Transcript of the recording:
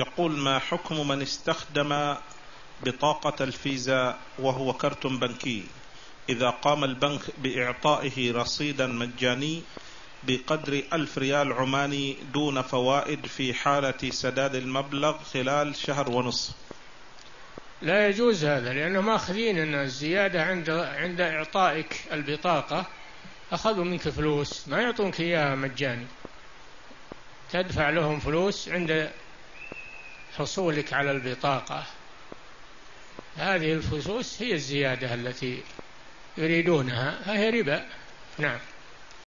يقول ما حكم من استخدم بطاقة الفيزا وهو كرت بنكي؟ إذا قام البنك بإعطائه رصيدا مجاني بقدر ألف ريال عماني دون فوائد في حالة سداد المبلغ خلال شهر ونصف. لا يجوز هذا لأنه ماخذين أن الزيادة عند عند إعطائك البطاقة أخذوا منك فلوس ما يعطونك إياها مجاني. تدفع لهم فلوس عند حصولك على البطاقة. هذه الفلوس هي الزيادة التي يريدونها فهي ربا. نعم.